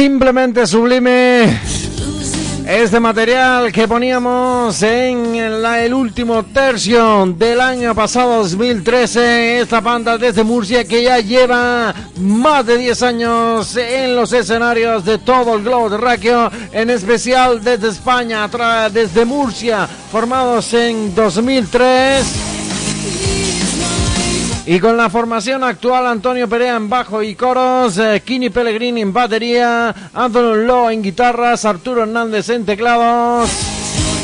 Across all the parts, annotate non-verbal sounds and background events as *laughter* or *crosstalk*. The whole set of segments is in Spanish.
Simplemente sublime. Este material que poníamos en el último tercio del año pasado 2013, esta banda desde Murcia que ya lleva más de 10 años en los escenarios de todo el globo terráqueo, en especial desde España, desde Murcia, formados en 2003. Y con la formación actual, Antonio Perea en bajo y coros, eh, Kini Pellegrini en batería, Antonio Lo en guitarras, Arturo Hernández en teclados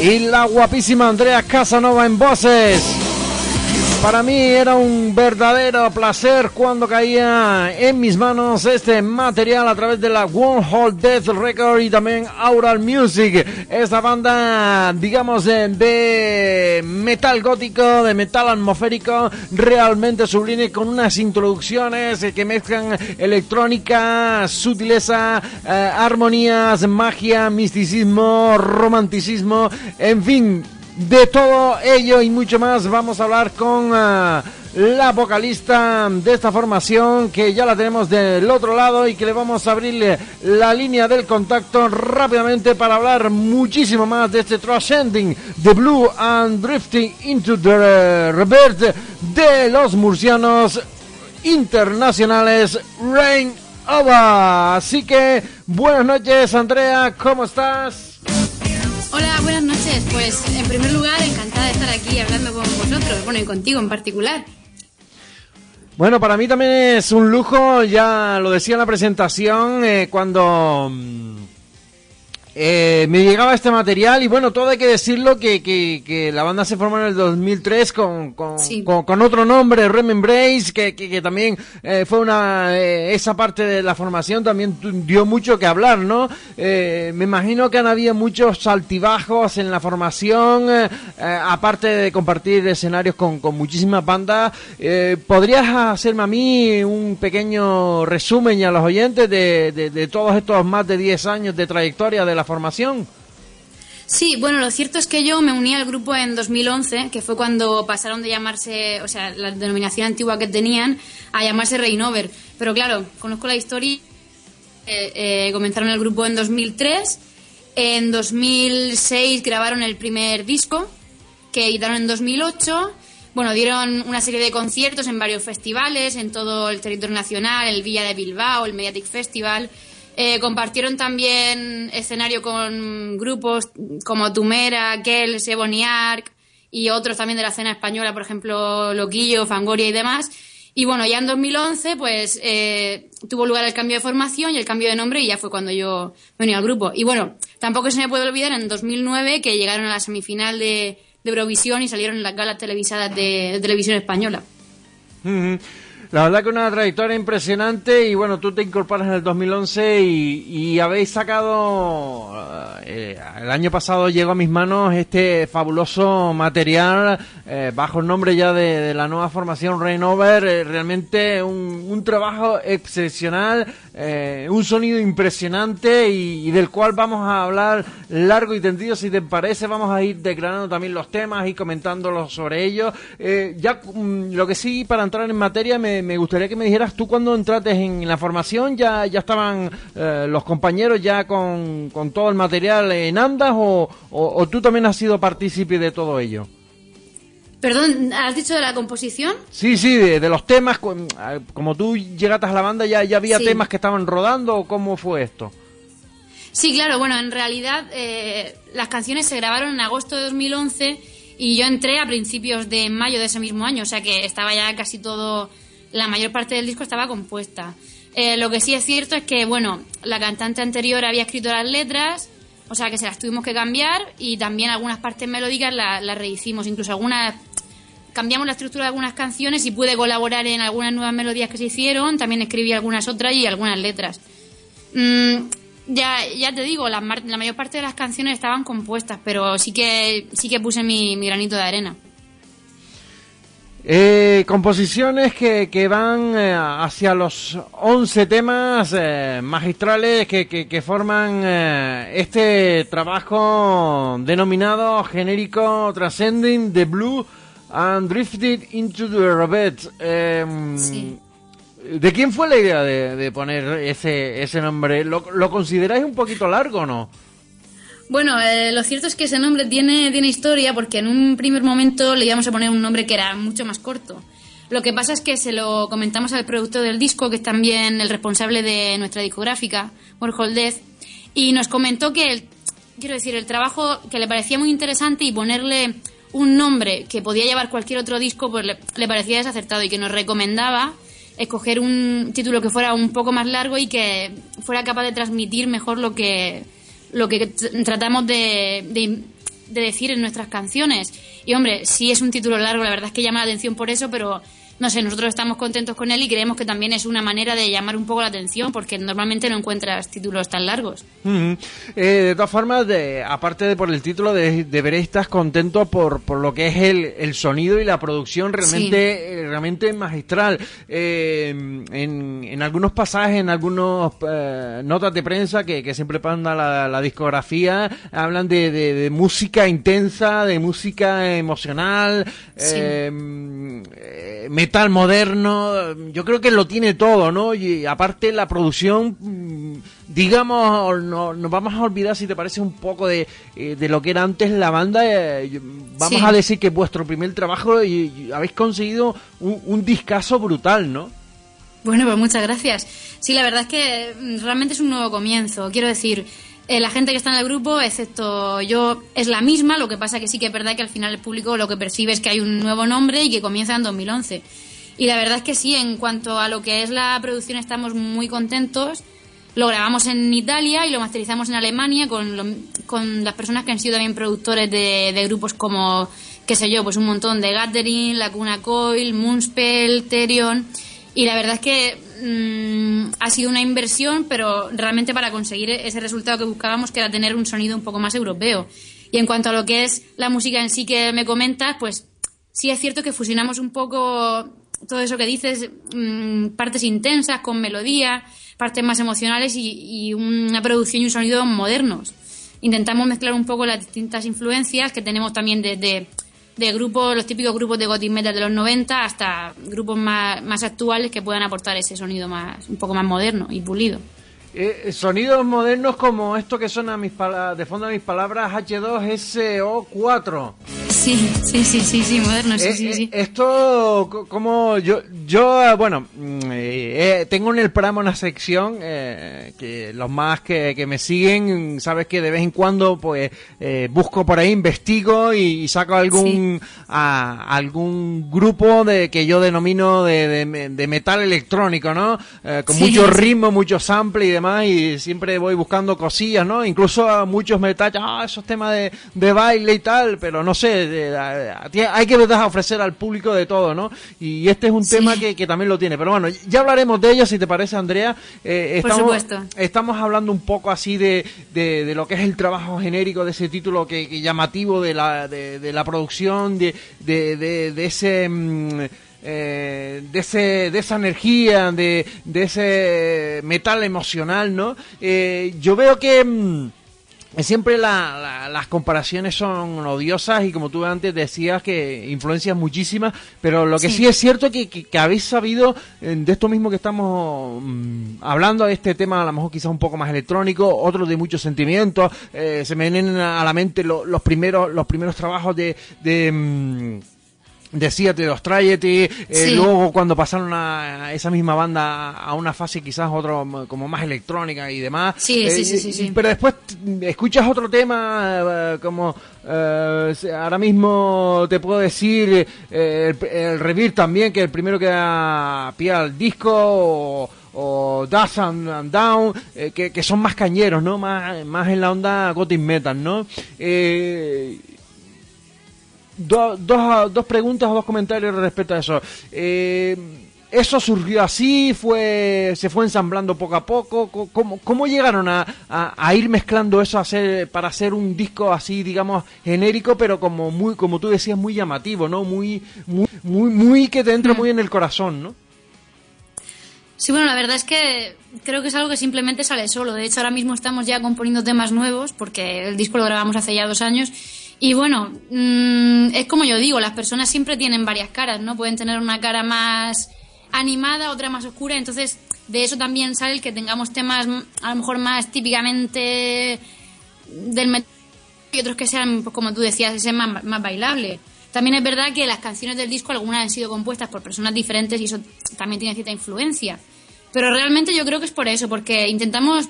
y la guapísima Andrea Casanova en voces. Para mí era un verdadero placer cuando caía en mis manos este material a través de la One Hole Death Record y también Aural Music. Esta banda, digamos, de, metal gótico, de metal atmosférico, realmente sublime con unas introducciones que mezclan electrónica, sutileza, eh, armonías, magia, misticismo, romanticismo, en fin de todo ello y mucho más vamos a hablar con ah, la vocalista de esta formación que ya la tenemos del otro lado y que le vamos a abrirle la línea del contacto rápidamente para hablar muchísimo más de este Transcending the Blue and Drifting into the Rebirth de los murcianos internacionales Rain Over. Así que buenas noches Andrea, ¿cómo estás? Hola, buenas noches. Pues en primer lugar, encantada de estar aquí hablando con vosotros, bueno, y contigo en particular. Bueno, para mí también es un lujo, ya lo decía en la presentación, eh, cuando mm, eh, me llegaba este material y bueno, todo hay que decirlo que, que, la banda se formó en el 2003 con, con, con, otro nombre, Remembrace, que, que, también eh, fue una, eh, esa parte de la formación también dio mucho que hablar, ¿no? me imagino que han habido muchos altibajos en la formación, aparte de compartir escenarios con, con muchísimas bandas. ¿Podrías hacerme a mí un pequeño resumen y a los oyentes de, de, de todos estos más de 10 años de trayectoria de la formación? Sí, bueno, lo cierto es que yo me uní al grupo en 2011, que fue cuando pasaron de llamarse, o sea, la denominación antigua que tenían, a llamarse Reinover. Pero claro, conozco la historia. Eh, eh, comenzaron el grupo en 2003. En 2006 grabaron el primer disco, que editaron en 2008. Bueno, dieron una serie de conciertos en varios festivales, en todo el territorio nacional, el Villa de Bilbao, el Mediatic Festival. Eh, compartieron también escenario con grupos como Tumera, Kell, Seboniark y otros también de la escena española, por ejemplo, Loquillo, Fangoria y demás. Y bueno, ya en 2011 pues eh, tuvo lugar el cambio de formación y el cambio de nombre y ya fue cuando yo me al grupo. Y bueno, tampoco se me puede olvidar en 2009 que llegaron a la semifinal de, Eurovisión y salieron en las galas televisadas de, televisión española. La verdad que una trayectoria impresionante y bueno, tú te incorporas en el 2011 y, habéis sacado, eh, el año pasado llegó a mis manos este fabuloso material eh, bajo el nombre ya de, la nueva formación Rainover, eh, realmente un, un, trabajo excepcional, un sonido impresionante y, del cual vamos a hablar largo y tendido, si te parece vamos a ir declarando también los temas y comentándolos sobre ellos. ya mm, lo que sí, para entrar en materia me gustaría que me dijeras, tú cuando entraste en la formación, ¿ya, ya estaban eh, los compañeros ya con, todo el material en andas o, tú también has sido partícipe de todo ello? Perdón, ¿has dicho de la composición? Sí, sí, de, los temas, eh, como tú llegaste a la banda, ¿ya, ya había temas que estaban rodando o cómo fue esto? Sí, claro, bueno, en realidad eh, las canciones se grabaron en agosto de 2011 y yo entré a principios de mayo de ese mismo año, o sea que estaba ya casi todo la mayor parte del disco estaba compuesta. Eh, lo que sí es cierto es que, bueno, la cantante anterior había escrito las letras, o sea que se las tuvimos que cambiar y también algunas partes melódicas las, rehicimos, incluso algunas cambiamos la estructura de algunas canciones y pude colaborar en algunas nuevas melodías que se hicieron, también escribí algunas otras y algunas letras. Mm, ya, ya te digo, la, la, mayor parte de las canciones estaban compuestas, pero sí que, sí que puse mi granito de arena. Eh, composiciones que, que van eh, hacia los 11 temas eh, magistrales que, que, forman este trabajo denominado genérico Transcending the Blue and Drifted into the Rebet. Em, ¿De quién fue la idea de, poner ese, ese nombre? ¿Lo, consideráis un poquito largo o no? Bueno, eh, lo cierto es que ese nombre tiene, tiene historia porque en un primer momento le íbamos a poner un nombre que era mucho más corto. Lo que pasa es que se lo comentamos al productor del disco, que es también el responsable de nuestra discográfica, Warhol Death, y nos comentó que, quiero decir, el trabajo que le parecía muy interesante y ponerle un nombre que podía llevar cualquier otro disco, pues le, parecía desacertado y que nos recomendaba escoger un título que fuera un poco más largo y que fuera capaz de transmitir mejor lo que, lo que tratamos de, de, de decir en nuestras canciones. Y hombre, sí es un título largo, la verdad es que llama la atención por eso, pero no sé, nosotros estamos contentos con él y creemos que también es una manera de llamar un poco la atención, porque normalmente no encuentras títulos tan largos. Eh, de todas formas, de, aparte de por el título, de, deberéis estar contentos por, por lo que es el, el sonido y la producción realmente, eh, realmente magistral. Eh, en, en, algunos pasajes, en algunas notas de prensa que, que siempre panda la, la discografía, hablan de, de, música intensa, de música emocional, sí metal moderno, yo creo que lo tiene todo, ¿no? Y aparte la producción, mm, digamos, no, nos vamos a olvidar si te parece un poco de, eh, de lo que era antes la banda. Eh, vamos a decir que vuestro primer trabajo y, habéis conseguido un, un discazo brutal, ¿no? Bueno, pues muchas gracias. Sí, la verdad es que mm, realmente es un nuevo comienzo. Quiero decir, eh, la gente que está en el grupo, excepto yo, es la misma, lo que pasa que sí que es verdad que al final el público lo que percibe es que hay un nuevo nombre y que comienza en 2011. Y la verdad es que sí, en cuanto a lo que es la producción estamos muy contentos. Lo grabamos en Italia y lo masterizamos en Alemania con, con las personas que han sido también productores de, de, grupos como, qué sé yo, pues un montón de Gathering, Lacuna Coil, Moonspell, Therion. Y la verdad es que Mm, ha sido una inversión, pero realmente para conseguir ese resultado que buscábamos, que era tener un sonido un poco más europeo. Y en cuanto a lo que es la música en sí que me comentas, pues sí es cierto que fusionamos un poco todo eso que dices, mm, partes intensas con melodía, partes más emocionales y, una producción y un sonido modernos. Intentamos mezclar un poco las distintas influencias que tenemos también desde de grupos, los típicos grupos de gothic metal de los 90 hasta grupos más, más actuales que puedan aportar ese sonido más un poco más moderno y pulido. Eh, sonidos modernos como esto que suena mis de fondo a mis palabras H2SO4. Sí, sí, sí, sí, sí, moderno, sí, eh, sí, sí. Eh, esto, como yo, yo bueno, mm, tengo en el programa una sección que los más que, que, me siguen, sabes que de vez en cuando pues busco por ahí, investigo y, saco algún algún grupo de que yo denomino de, de, metal electrónico, ¿no? con mucho ritmo, mucho sample y demás y siempre voy buscando cosillas, ¿no? Incluso a muchos me tachan, ah, esos temas de, de baile y tal, pero no sé, hay que ofrecer al público de todo, ¿no? Y este es un tema que, que, también lo tiene, pero bueno, ya hablaremos de ello si te parece, Andrea. Eh, estamos, estamos hablando un poco así de, de, lo que es el trabajo genérico de ese título que, llamativo de la, de, la producción, de, de, ese... Mm, eh, de, ese, de esa energía, de, de ese metal emocional, ¿no? Eh, yo veo que... Mm, siempre las comparaciones son odiosas y como tú antes decías que influencias muchísimas, pero lo que sí, es cierto que, que, habéis sabido eh, de esto mismo que estamos mm, hablando, de este tema a lo mejor quizás un poco más electrónico, otro de muchos sentimientos, se me vienen a la mente los primeros los primeros trabajos de, de mm, Decía de los eh, luego cuando pasaron a esa misma banda a una fase quizás otro como más electrónica y demás. Sí, sí, sí, sí, Pero después escuchas otro tema eh, como eh, ahora mismo te puedo decir el, el Revir también, que es el primero que da pie al disco o, o Dust and, Down, que, que, son más cañeros, ¿no? Más, más en la onda gothic metal, ¿no? Eh, dos, dos preguntas o dos comentarios respecto a eso. Eh, ¿Eso surgió así? fue ¿Se fue ensamblando poco a poco? ¿Cómo, cómo llegaron a, a, ir mezclando eso hacer, para hacer un disco así, digamos, genérico, pero como muy como tú decías, muy llamativo, ¿no? Muy, muy, muy, muy que te entra mm. muy en el corazón, ¿no? Sí, bueno, la verdad es que creo que es algo que simplemente sale solo. De hecho, ahora mismo estamos ya componiendo temas nuevos, porque el disco lo grabamos hace ya dos años y bueno, mm, es como yo digo, las personas siempre tienen varias caras, ¿no? Pueden tener una cara más animada, otra más oscura, entonces de eso también sale el que tengamos temas a lo mejor más típicamente del metal y otros que sean, pues, como tú decías, ese más, más bailable. También es verdad que las canciones del disco algunas han sido compuestas por personas diferentes y eso también tiene cierta influencia. Pero realmente yo creo que es por eso, porque intentamos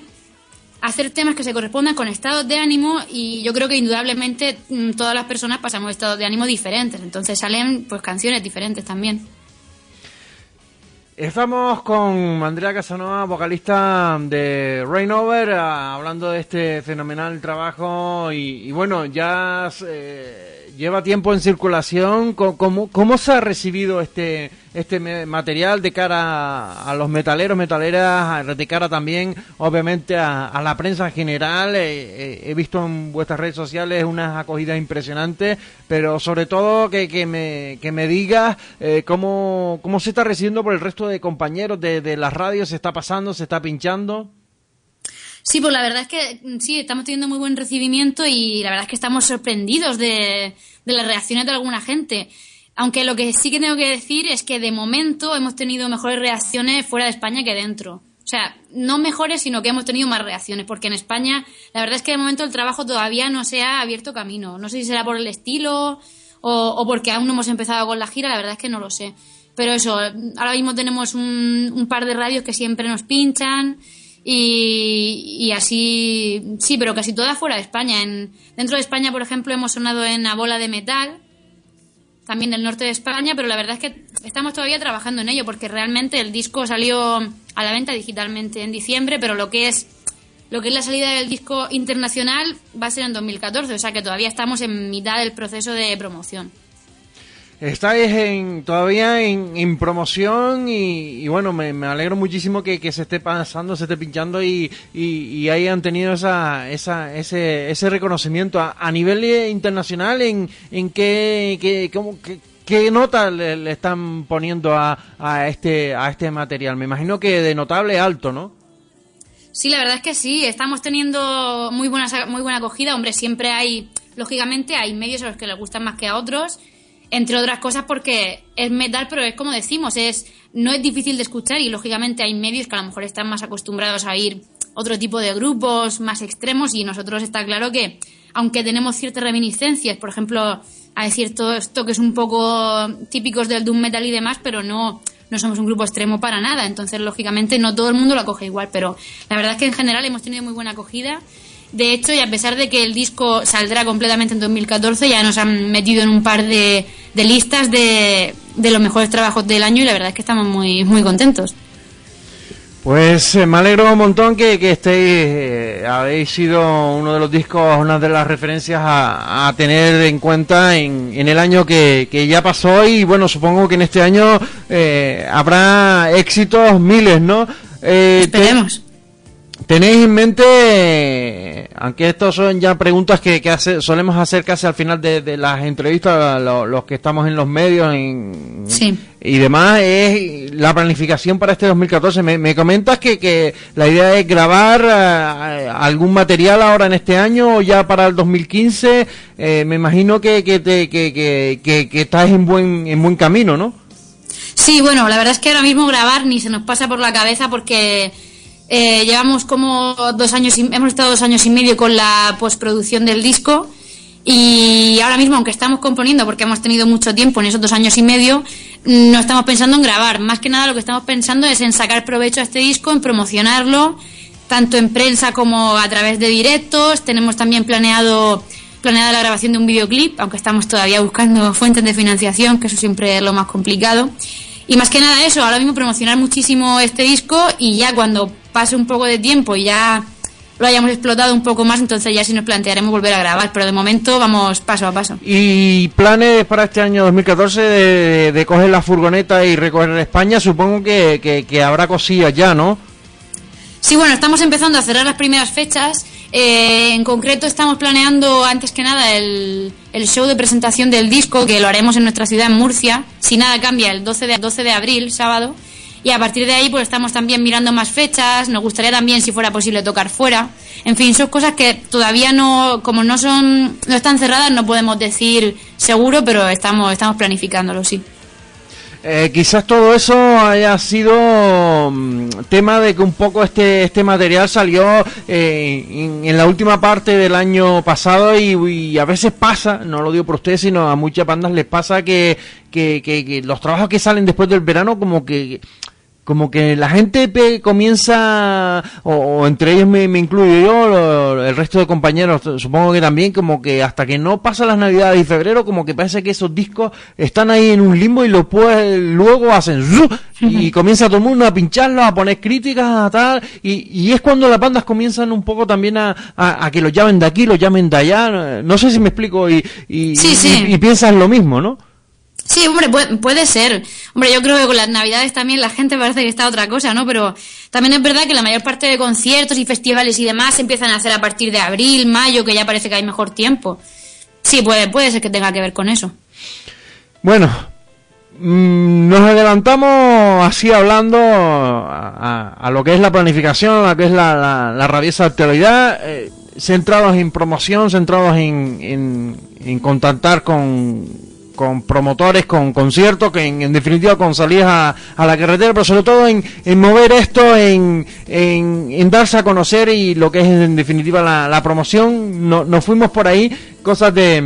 hacer temas que se correspondan con estados de ánimo y yo creo que indudablemente mm, todas las personas pasamos estados de ánimo diferentes, entonces salen pues canciones diferentes también. Estamos con Andrea Casanova, vocalista de Rainover, hablando de este fenomenal trabajo y, bueno, ya eh, lleva tiempo en circulación. ¿Cómo, ¿Cómo, se ha recibido este, este material de cara a los metaleros, metaleras, de cara también, obviamente, a, la prensa en general? Eh, eh, he visto en vuestras redes sociales unas acogidas impresionantes, pero sobre todo que, que, me, que me digas eh, cómo, cómo se está recibiendo por el resto de compañeros de, de las radios, se está pasando, se está pinchando. Sí, pues la verdad es que mm, sí, estamos teniendo muy buen recibimiento y la verdad es que estamos sorprendidos de, de las reacciones de alguna gente. Aunque lo que sí que tengo que decir es que de momento hemos tenido mejores reacciones fuera de España que dentro. O sea, no mejores, sino que hemos tenido más reacciones, porque en España la verdad es que de momento el trabajo todavía no se ha abierto camino. No sé si será por el estilo o, o porque aún no hemos empezado con la gira, la verdad es que no lo sé. Pero eso, ahora mismo tenemos un, un par de radios que siempre nos pinchan y, así, sí, pero casi toda fuera de España. En, dentro de España, por ejemplo, hemos sonado en la bola de metal, también del norte de España, pero la verdad es que estamos todavía trabajando en ello, porque realmente el disco salió a la venta digitalmente en diciembre, pero lo que es lo que es la salida del disco internacional va a ser en 2014, o sea que todavía estamos en mitad del proceso de promoción. Estáis en, todavía en, promoción y, bueno, me, alegro muchísimo que, se esté pasando, se esté pinchando y, hayan tenido esa, esa, ese, ese reconocimiento a, nivel internacional en, en qué, cómo, qué, nota le, están poniendo a, a, este, a este material. Me imagino que de notable alto, ¿no? Sí, la verdad es que sí, estamos teniendo muy buena, muy buena acogida. Hombre, siempre hay, lógicamente, hay medios a los que les gustan más que a otros entre otras cosas porque es metal, pero es como decimos, es no es difícil de escuchar y lógicamente hay medios que a lo mejor están más acostumbrados a ir otro tipo de grupos más extremos y nosotros está claro que aunque tenemos ciertas reminiscencias, por ejemplo, hay ciertos toques un poco típicos del doom metal y demás, pero no no somos un grupo extremo para nada, entonces lógicamente no todo el mundo lo acoge igual, pero la verdad es que en general hemos tenido muy buena acogida de hecho, y a pesar de que el disco saldrá completamente en 2014, ya nos han metido en un par de, listas de, los mejores trabajos del año y la verdad es que estamos muy, muy contentos. Pues eh, me alegro un montón que, que estéis, eh, habéis sido uno de los discos, una de las referencias a, tener en cuenta en, en el año que, que, ya pasó y bueno, supongo que en este año eh, habrá éxitos miles, ¿no? Esperemos. ¿Tenéis en mente, aunque estos son ya preguntas que, que hace, solemos hacer casi al final de, las entrevistas, los que estamos en los medios y demás, es la planificación para este 2014? Me, comentas que, que, la idea es grabar eh, algún material ahora en este año o ya para el 2015. Eh, me imagino que, que, te, que, que, que estás en buen, en buen camino, ¿no? Sí, bueno, la verdad es que ahora mismo grabar ni se nos pasa por la cabeza porque eh, llevamos como dos años, y, hemos estado dos años y medio con la postproducción del disco y ahora mismo, aunque estamos componiendo porque hemos tenido mucho tiempo en esos dos años y medio, no estamos pensando en grabar. Más que nada lo que estamos pensando es en sacar provecho a este disco, en promocionarlo, tanto en prensa como a través de directos. Tenemos también planeado planeada la grabación de un videoclip, aunque estamos todavía buscando *laughs* fuentes de financiación, que eso siempre es lo más complicado. Y más que nada eso, ahora mismo promocionar muchísimo este disco y ya cuando pase un poco de tiempo y ya lo hayamos explotado un poco más, entonces ya sí nos plantearemos volver a grabar, pero de momento vamos paso a paso. ¿Y planes para este año 2014 de, coger la furgoneta y recorrer España? Supongo que, que, habrá cosillas ya, ¿no? Sí, bueno, estamos empezando a cerrar las primeras fechas. Eh, en concreto estamos planeando, antes que nada, el, el, show de presentación del disco, que lo haremos en nuestra ciudad, en Murcia. Si nada cambia, el 12 de, 12 de abril, sábado y a partir de ahí pues estamos también mirando más fechas, nos gustaría también si fuera posible tocar fuera. En fin, son cosas que todavía no, como no son, no están cerradas, no podemos decir seguro, pero estamos, estamos planificándolo, sí. Eh, quizás todo eso haya sido mm, tema de que un poco este este material salió eh, en, la última parte del año pasado y, a veces pasa, no lo digo por ustedes, sino a muchas bandas les pasa que, que los trabajos que salen después del verano como que como que la gente comienza, o, entre ellos me, incluyo yo, el resto de compañeros, supongo que también, como que hasta que no pasa las navidades y febrero, como que parece que esos discos están ahí en un limbo y lo pues, luego hacen y comienza todo el mundo a pincharlos, a poner críticas, a tal, y, y es cuando las bandas comienzan un poco también a, a, que lo llamen de aquí, lo llamen de allá, no sé si me explico, y, y, y, y piensas lo mismo, ¿no? Sí, hombre, puede, ser. Hombre, yo creo que con las navidades también la gente parece que está otra cosa, ¿no? Pero también es verdad que la mayor parte de conciertos y festivales y demás se empiezan a hacer a partir de abril, mayo, que ya parece que hay mejor tiempo. Sí, puede, puede ser que tenga que ver con eso. Bueno, mm, nos adelantamos así hablando a, lo que es la planificación, a lo que es la, la, rabiosa actualidad, eh, centrados en promoción, centrados en, en contactar con con promotores, con conciertos, que en, definitiva con salidas a, la carretera, pero sobre todo en, mover esto, en, en, darse a conocer y lo que es en definitiva la, promoción. No, nos fuimos por ahí cosas de,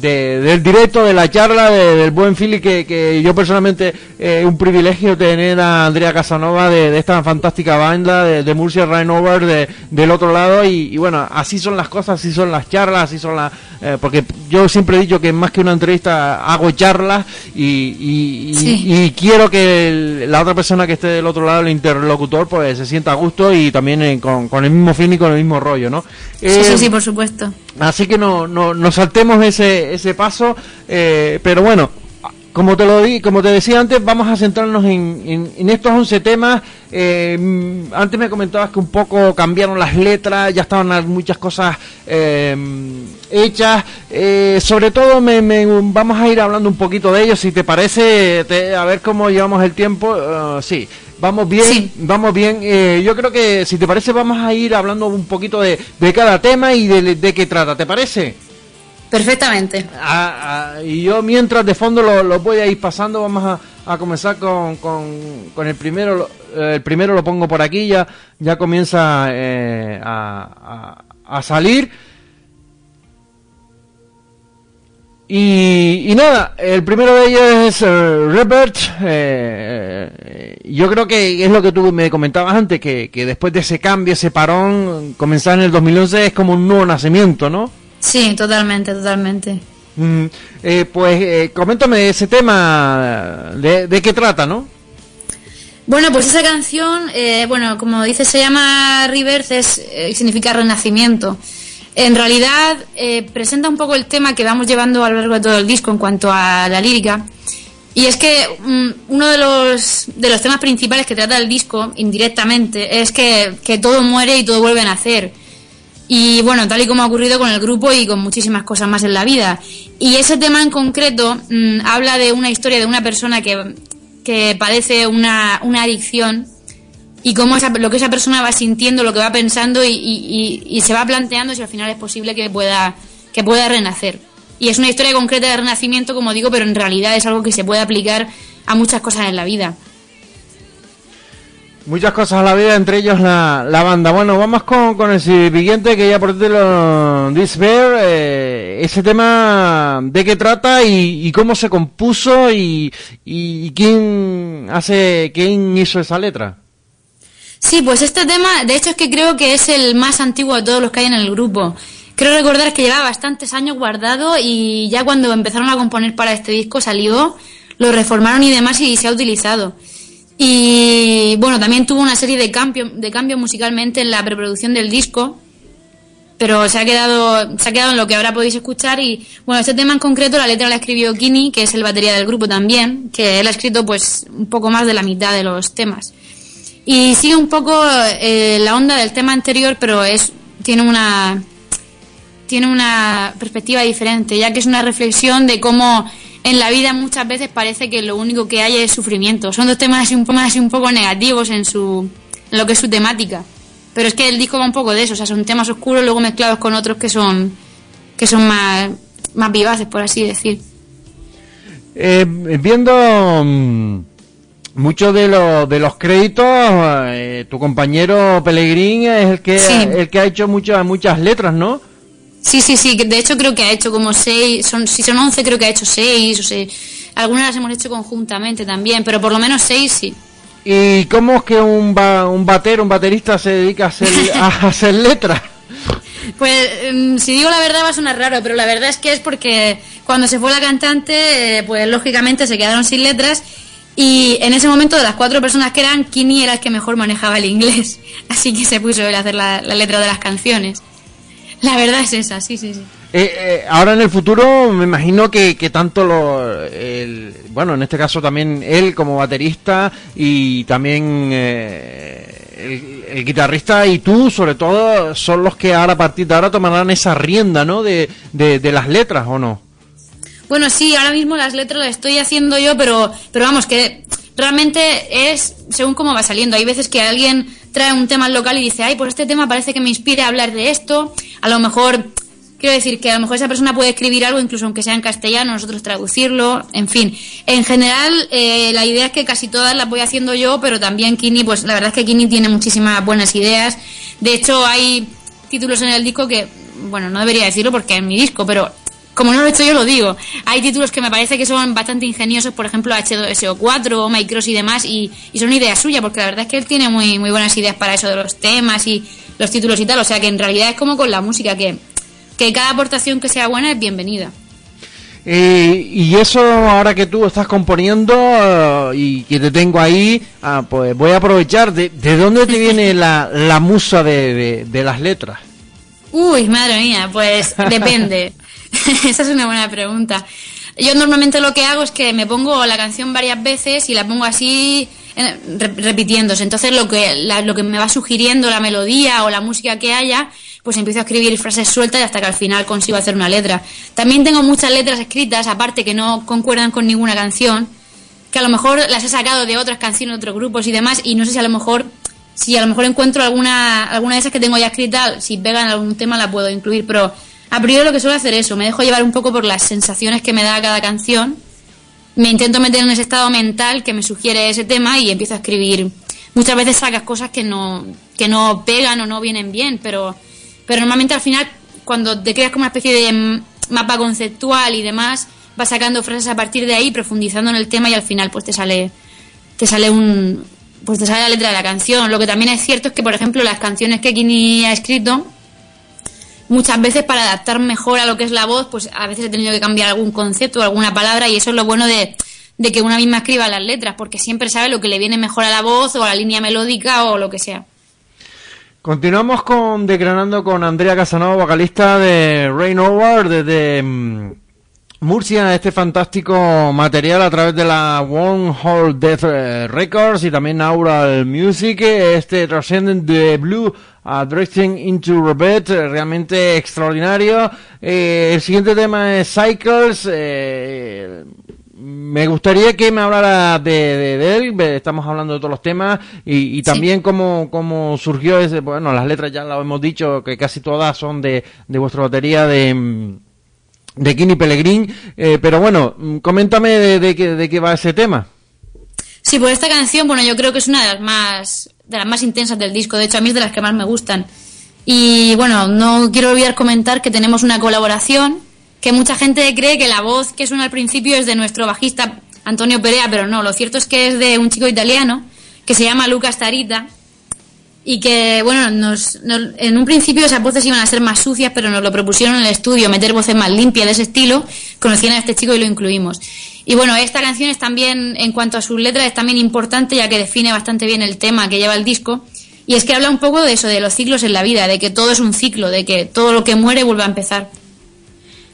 del directo, de la charla, del buen Philly, que, que yo personalmente eh, un privilegio tener a Andrea Casanova de, esta fantástica banda de, Murcia Over de, del otro lado y, bueno, así son las cosas, así son las charlas, así son las... Eh, porque yo siempre he dicho que más que una entrevista hago charlas y, y, quiero que la otra persona que esté del otro lado, el interlocutor, pues se sienta a gusto y también eh, con, con, el mismo fin y con el mismo rollo, ¿no? sí, sí, sí, por supuesto. Así que no, no, nos saltemos ese, ese paso, eh, pero bueno, como te lo di, como te decía antes, vamos a centrarnos en, en, estos 11 temas. Eh, antes me comentabas que un poco cambiaron las letras, ya estaban muchas cosas eh, hechas. sobre todo, me, vamos a ir hablando un poquito de ellos, si te parece, a ver cómo llevamos el tiempo. sí, Vamos bien, vamos bien. Eh, yo creo que, si te parece, vamos a ir hablando un poquito de, cada tema y de, qué trata. ¿Te parece? Perfectamente. Ah, ah, y yo mientras de fondo lo, voy a ir pasando, vamos a, comenzar con, con, el primero. Eh, el primero lo pongo por aquí, ya, ya comienza eh, a, a, salir. Y, nada, el primero de ellos es uh, Robert. Eh, yo creo que es lo que tú me comentabas antes, que, después de ese cambio, ese parón, comenzar en el 2011 es como un nuevo nacimiento, ¿no? Sí, totalmente, totalmente. Mm, eh, pues eh, coméntame ese tema, de, de, qué trata, ¿no? Bueno, pues esa canción, bueno, como dice, se llama Rebirth, es, significa renacimiento. En realidad eh, presenta un poco el tema que vamos llevando a lo largo de todo el disco en cuanto a la lírica. Y es que mm, uno de los, de los temas principales que trata el disco, indirectamente, es que, todo muere y todo vuelve a nacer. Y bueno, tal y como ha ocurrido con el grupo y con muchísimas cosas más en la vida. Y ese tema en concreto mm, habla de una historia de una persona que, que padece una, una adicción y cómo lo que esa persona va sintiendo, lo que va pensando y, se va planteando si al final es posible que pueda, que pueda renacer. Y es una historia concreta de renacimiento, como digo, pero en realidad es algo que se puede aplicar a muchas cosas en la vida. Muchas cosas en la vida, entre ellos la, la banda. Bueno, vamos con, con el siguiente que ya por lo Despair. Eh, ese tema, ¿de qué trata y, y cómo se compuso y, y quién hace, quién hizo esa letra? Sí, pues este tema, de hecho es que creo que es el más antiguo de todos los que hay en el grupo. Creo recordar que lleva bastantes años guardado y ya cuando empezaron a componer para este disco salió, lo reformaron y demás y se ha utilizado. Y bueno, también tuvo una serie de cambios de cambios musicalmente en la preproducción del disco, pero se ha quedado se ha quedado en lo que ahora podéis escuchar y bueno, este tema en concreto la letra la escribió Kini, que es el batería del grupo también, que él ha escrito pues un poco más de la mitad de los temas. Y sigue un poco eh, la onda del tema anterior, pero es tiene una tiene una perspectiva diferente, ya que es una reflexión de cómo en la vida muchas veces parece que lo único que hay es sufrimiento. Son dos temas así un poco, así un poco negativos en su en lo que es su temática. Pero es que el disco va un poco de eso, o sea, son temas oscuros luego mezclados con otros que son que son más más vivaces, por así decir. Eh, viendo mm, muchos de, los de los créditos, eh, tu compañero Pellegrín es el que, el que ha hecho muchas muchas letras, ¿no? Sí, sí, sí. De hecho, creo que ha hecho como seis. Son, si son once, creo que ha hecho seis. O sea, algunas las hemos hecho conjuntamente también, pero por lo menos seis sí. ¿Y cómo es que un, un batero, un baterista se dedica a hacer, a *laughs* hacer letras? Pues em, si digo la verdad va a sonar raro, pero la verdad es que es porque cuando se fue la cantante, eh, pues lógicamente se quedaron sin letras y en ese momento de las cuatro personas que eran, Kini era el que mejor manejaba el inglés, *laughs* así que se puso a hacer la, letra de las canciones. La verdad es esa, sí, sí, sí. Eh, eh, ahora en el futuro me imagino que, que tanto lo, bueno, en este caso también él como baterista y también el, guitarrista y tú, sobre todo, son los que ahora a partir de ahora tomarán esa rienda, ¿no? De, de, las letras, ¿o no? Bueno, sí, ahora mismo las letras las estoy haciendo yo, pero, pero vamos, que realmente es según cómo va saliendo. Hay veces que alguien trae un tema local y dice, ay, pues este tema parece que me inspire a hablar de esto. A lo mejor Quiero decir que a lo mejor esa persona puede escribir algo, incluso aunque sea en castellano, nosotros traducirlo, en fin. En general, eh, la idea es que casi todas las voy haciendo yo, pero también Kini, pues la verdad es que Kini tiene muchísimas buenas ideas. De hecho, hay títulos en el disco que, bueno, no debería decirlo porque es mi disco, pero como no lo he hecho yo lo digo. Hay títulos que me parece que son bastante ingeniosos, por ejemplo H2SO4, Micros y demás, y, y son ideas suyas, porque la verdad es que él tiene muy, muy buenas ideas para eso de los temas y los títulos y tal. O sea que en realidad es como con la música, que que cada aportación que sea buena es bienvenida. Eh, y eso ahora que tú estás componiendo eh, y que te tengo ahí, ah, pues voy a aprovechar. ¿De, dónde te viene la, la musa de, de, las letras? Uy, madre mía, pues depende. *laughs* Esa es una buena pregunta. Yo normalmente lo que hago es que me pongo la canción varias veces y la pongo así repitiéndose. Entonces lo que, lo que me va sugiriendo la melodía o la música que haya, pues empiezo a escribir frases sueltas y hasta que al final consigo hacer una letra. También tengo muchas letras escritas, aparte que no concuerdan con ninguna canción, que a lo mejor las he sacado de otras canciones, otros grupos y demás, y no sé si a lo mejor, si a lo mejor encuentro alguna, alguna de esas que tengo ya escritas, si pegan algún tema la puedo incluir, pero a priori lo que suelo hacer es eso, me dejo llevar un poco por las sensaciones que me da cada canción, me intento meter en ese estado mental que me sugiere ese tema y empiezo a escribir. Muchas veces sacas cosas que no, que no pegan o no vienen bien, pero pero normalmente al final, cuando te creas como una especie de mapa conceptual y demás, vas sacando frases a partir de ahí, profundizando en el tema y al final pues te sale, te sale un, pues te sale la letra de la canción. Lo que también es cierto es que, por ejemplo, las canciones que Kini ha escrito, muchas veces para adaptar mejor a lo que es la voz, pues a veces he tenido que cambiar algún concepto alguna palabra y eso es lo bueno de, de que una misma escriba las letras, porque siempre sabe lo que le viene mejor a la voz o a la línea melódica o lo que sea. Continuamos con Decranando con Andrea Casanova, vocalista de Rain Over desde mm, Murcia, este fantástico material a través de la One Hole Death eh, Records y también Aural Music, este Transcendent de Blue Dressing into Robert, realmente extraordinario. Eh, el siguiente tema es Cycles, eh, me gustaría que me hablara de, él, estamos hablando de todos los temas y, también cómo, surgió ese, bueno, las letras ya lo hemos dicho, que casi todas son de, vuestra batería de, de Kini Pellegrin, eh, pero bueno, coméntame de, de, qué va ese tema. Sí, pues esta canción, bueno, yo creo que es una de las más, de las más intensas del disco, de hecho a mí es de las que más me gustan. Y bueno, no quiero olvidar comentar que tenemos una colaboración que mucha gente cree que la voz que suena al principio es de nuestro bajista Antonio Perea, pero no, lo cierto es que es de un chico italiano que se llama Lucas Tarita y que, bueno, nos, en un principio esas voces iban a ser más sucias, pero nos lo propusieron en el estudio, meter voces más limpias de ese estilo, conocían a este chico y lo incluimos. Y bueno, esta canción es también, en cuanto a sus letras, es también importante ya que define bastante bien el tema que lleva el disco. Y es que habla un poco de eso, de los ciclos en la vida, de que todo es un ciclo, de que todo lo que muere vuelve a empezar.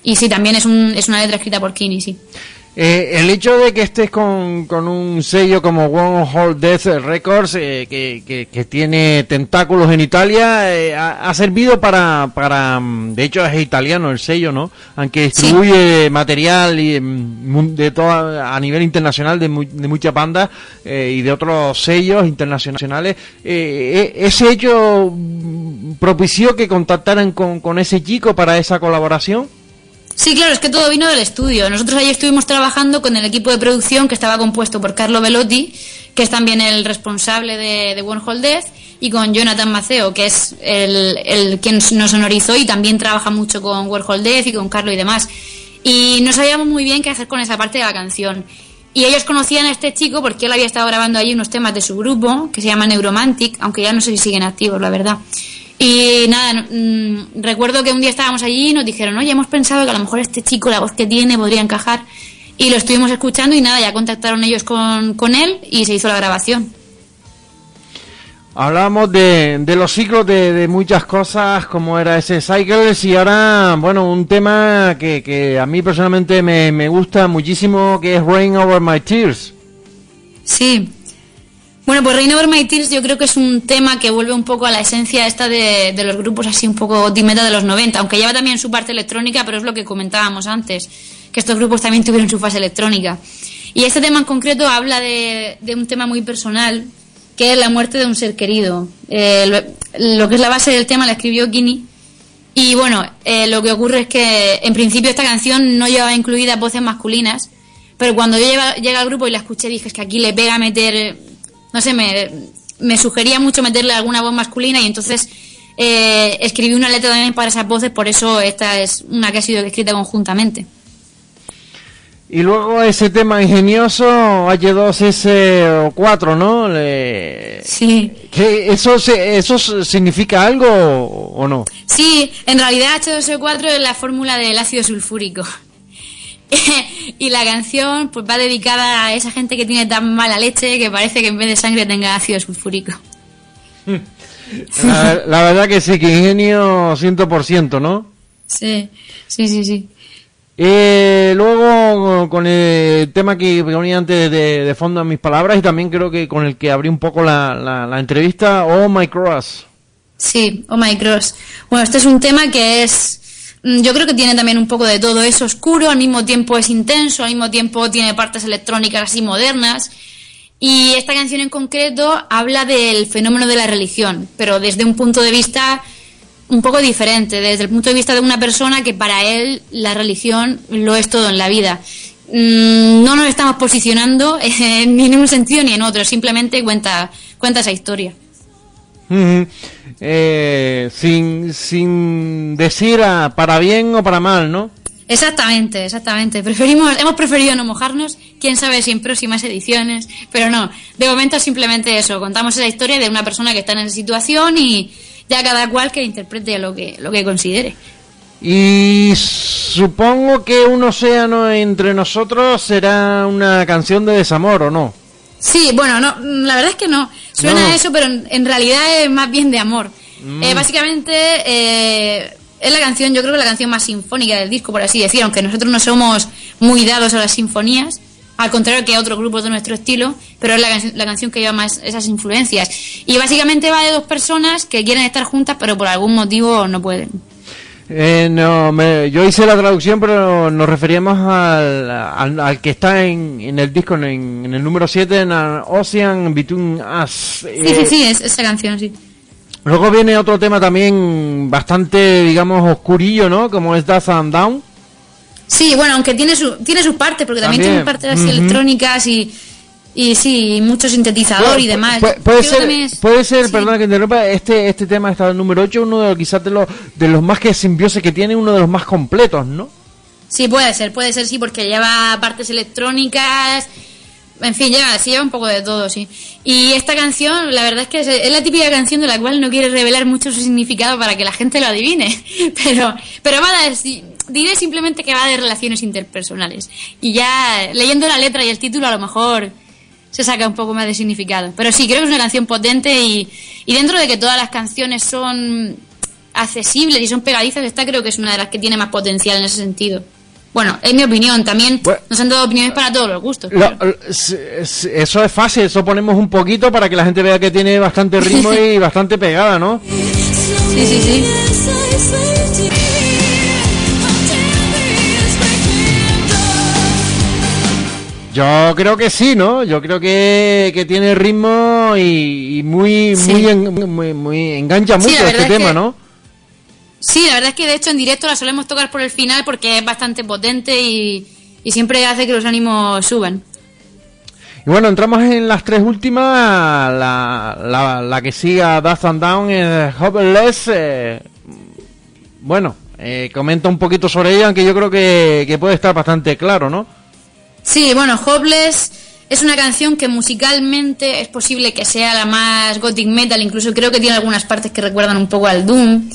Y sí, también es, un, es una letra escrita por Kini, sí. Eh, el hecho de que estés con, con un sello como One Hold Death Records, eh, que, que, tiene tentáculos en Italia, eh, ha, servido para, para, mm, de hecho es italiano el sello, ¿no? Aunque distribuye material y, mm, de toda, a nivel internacional de, de muchas bandas y de otros sellos internacionales. ¿Ese hecho mm, propició que contactaran con, con ese chico para esa colaboración? Sí, claro, es que todo vino del estudio. Nosotros ahí estuvimos trabajando con el equipo de producción que estaba compuesto por Carlo Velotti, que es también el responsable de, de One Death, y con Jonathan Maceo, que es el, el quien nos sonorizó y también trabaja mucho con Warhol Death y con Carlo y demás. Y no sabíamos muy bien qué hacer con esa parte de la canción. Y ellos conocían a este chico porque él había estado grabando allí unos temas de su grupo, que se llama Neuromantic, aunque ya no sé si siguen activos, la verdad. Y nada, mm, recuerdo que un día estábamos allí y nos dijeron, oye, hemos pensado que a lo mejor este chico, la voz que tiene, podría encajar. Y lo estuvimos escuchando y nada, ya contactaron ellos con, con él y se hizo la grabación. Hablábamos de, de los ciclos de, de, muchas cosas, como era ese Cycles, y ahora, bueno, un tema que, que a mí personalmente me, me, gusta muchísimo, que es Rain Over My Tears. Sí. Bueno, pues Rain Over My Tears yo creo que es un tema que vuelve un poco a la esencia esta de, los grupos así un poco dimeta de los 90, aunque lleva también su parte electrónica, pero es lo que comentábamos antes, que estos grupos también tuvieron su fase electrónica. Y este tema en concreto habla de, un tema muy personal, que es la muerte de un ser querido. Eh, lo, que es la base del tema la escribió Kini. Y bueno, eh, lo que ocurre es que en principio esta canción no llevaba incluidas voces masculinas, pero cuando yo llegué al grupo y la escuché dije que aquí le pega meter, no sé, me, me sugería mucho meterle alguna voz masculina y entonces eh, escribí una letra también para esas voces, por eso esta es una que ha sido escrita conjuntamente. Y luego ese tema ingenioso, H2S4, ¿no? Le... Sí. ¿Qué, eso, se, ¿Eso significa algo o no? Sí, en realidad H2S4 es la fórmula del ácido sulfúrico. *laughs* y la canción pues va dedicada a esa gente que tiene tan mala leche que parece que en vez de sangre tenga ácido sulfúrico. la, la verdad que sí, que ingenio 100%, ¿no? Sí, sí, sí, sí. Eh, luego con el tema que ponía antes de, de, fondo en mis palabras y también creo que con el que abrí un poco la, la, la, entrevista, Oh My Cross. Sí, Oh My Cross. Bueno, este es un tema que es, yo creo que tiene también un poco de todo, es oscuro, al mismo tiempo es intenso, al mismo tiempo tiene partes electrónicas así modernas. Y esta canción en concreto habla del fenómeno de la religión, pero desde un punto de vista un poco diferente, desde el punto de vista de una persona que para él la religión lo es todo en la vida. Mm, no nos estamos posicionando ni *laughs* en un sentido ni en otro, simplemente cuenta, cuenta esa historia. Uh -huh. eh, sin, sin decir a, para bien o para mal, ¿no? Exactamente, exactamente. Preferimos, hemos preferido no mojarnos, quién sabe si en próximas ediciones, pero no. De momento simplemente eso, contamos esa historia de una persona que está en esa situación y, ya cada cual que interprete lo que, lo que considere. Y supongo que un océano entre nosotros será una canción de desamor, ¿o no? Sí, bueno, no, la verdad es que no. Suena No. a eso, pero en, en realidad es más bien de amor. Mm. Eh, básicamente eh, es la canción, yo creo que la canción más sinfónica del disco, por así decir, aunque nosotros no somos muy dados a las sinfonías, al contrario que a otros grupos de nuestro estilo, pero es la, canción- la canción que lleva más esas influencias. Y básicamente va de dos personas que quieren estar juntas, pero por algún motivo no pueden. Eh, no, me- yo hice la traducción, pero nos referíamos al, al, al que está en, en el disco, en, en el número 7, en An Ocean Between Us. Sí, Eh, sí, sí, es esa canción, sí. Luego viene otro tema también bastante, digamos, oscurillo, ¿no? Como es Dust and Down. Sí, bueno, aunque tiene su tiene sus partes, porque también, También, tiene partes así ujú. electrónicas y, y sí, mucho sintetizador y demás. Pu- puede ser, es- puede ser, sí. perdona que interrumpa, este, este tema está en el número 8, uno de los, quizás de los, de los más que simbiose que tiene, uno de los más completos, ¿no? Sí, puede ser, puede ser, sí, porque lleva partes electrónicas. En fin, lleva, sí, lleva un poco de todo, sí. Y esta canción, la verdad es que es, es la típica canción de la cual no quiere revelar mucho su significado para que la gente lo adivine. *laughs* Pero, pero va a sí, diré simplemente que va de relaciones interpersonales. Y ya leyendo la letra y el título a lo mejor se saca un poco más de significado. Pero sí, creo que es una canción potente y, y dentro de que todas las canciones son accesibles y son pegadizas, esta creo que es una de las que tiene más potencial en ese sentido. Bueno, es mi opinión, también Bueno. nos han dado opiniones para todos los gustos. Lo- claro. eso es fácil, eso ponemos un poquito para que la gente vea que tiene bastante *laughs* ritmo y bastante pegada, ¿no? Sí, sí, sí. Yo creo que sí, ¿no? Yo creo que, que tiene ritmo y, y muy, Sí. muy, en- muy, muy engancha mucho la este es tema, que- ¿no? Sí, la verdad es que de hecho en directo la solemos tocar por el final porque es bastante potente y, y siempre hace que los ánimos suban. Y bueno, entramos en las tres últimas. La, la, que siga Dust and Down es Hopeless. Eh, bueno, eh, comenta un poquito sobre ella, aunque yo creo que, que puede estar bastante claro, ¿no? Sí, bueno, Hopeless es una canción que musicalmente es posible que sea la más gothic metal, incluso creo que tiene algunas partes que recuerdan un poco al Doom.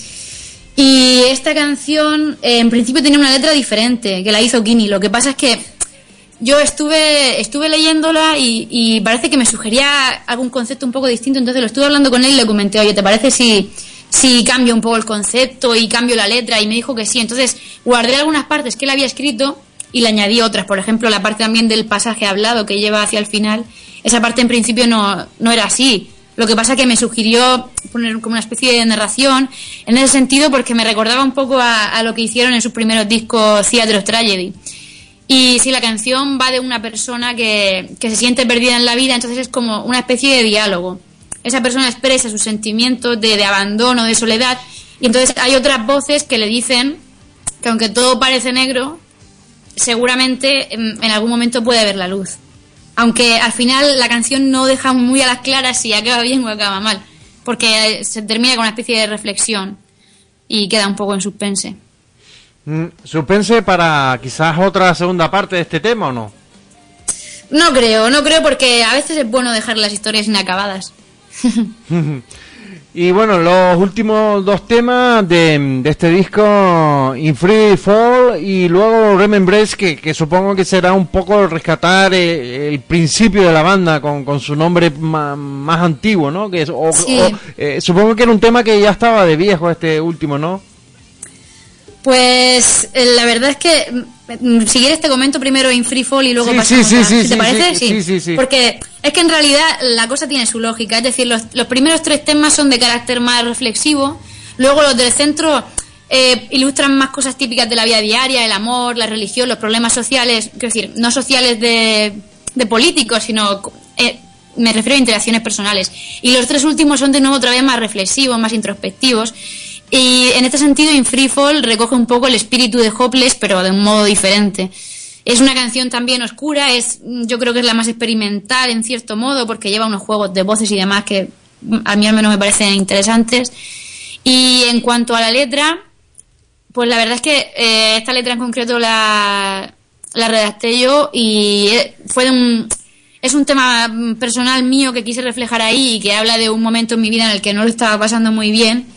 Y esta canción eh, en principio tenía una letra diferente, que la hizo Kini. Lo que pasa es que yo estuve, estuve leyéndola y, parece que me sugería algún concepto un poco distinto, entonces lo estuve hablando con él y le comenté, oye, ¿te parece si, si cambio un poco el concepto y cambio la letra? Y me dijo que sí. Entonces guardé algunas partes que él había escrito y le añadí otras. Por ejemplo, la parte también del pasaje hablado que lleva hacia el final. Esa parte en principio no, no era así. Lo que pasa que me sugirió poner como una especie de narración en ese sentido porque me recordaba un poco a, lo que hicieron en sus primeros discos Theatre of Tragedy. Y si la canción va de una persona que, que se siente perdida en la vida, entonces es como una especie de diálogo. Esa persona expresa sus sentimientos de abandono, de soledad, y entonces hay otras voces que le dicen que aunque todo parece negro, seguramente en, algún momento puede ver la luz. Aunque al final la canción no deja muy a las claras si acaba bien o acaba mal, porque se termina con una especie de reflexión y queda un poco en suspense. Mm, ¿Suspense para quizás otra segunda parte de este tema o no? No creo, no creo porque a veces es bueno dejar las historias inacabadas. *laughs* Y bueno, los últimos dos temas de, este disco, In Free Fall y luego Remembrance, que, que supongo que será un poco rescatar eh, el, principio de la banda con, con su nombre más, antiguo, ¿no? Que es, eh, supongo que era un tema que ya estaba de viejo este último, ¿no? Pues eh, la verdad es que mm, si quieres te comento primero in Free Fall y luego sí, pasamos sí, sí, a... ¿Te parece? Sí, sí, Porque es que en realidad la cosa tiene su lógica. Es decir, los, los primeros tres temas son de carácter más reflexivo. Luego los del centro eh, ilustran más cosas típicas de la vida diaria, el amor, la religión, los problemas sociales. Quiero decir, no sociales de, de políticos, sino... Eh, me refiero a interacciones personales. Y los tres últimos son de nuevo otra vez más reflexivos, más introspectivos. Y en este sentido, In Free Fall recoge un poco el espíritu de Hopeless, pero de un modo diferente. Es una canción también oscura, es, yo creo que es la más experimental en cierto modo, porque lleva unos juegos de voces y demás que a mí al menos me parecen interesantes. Y en cuanto a la letra, pues la verdad es que eh, esta letra en concreto la, la redacté yo y eh, fue de un, es un tema personal mío que quise reflejar ahí y que habla de un momento en mi vida en el que no lo estaba pasando muy bien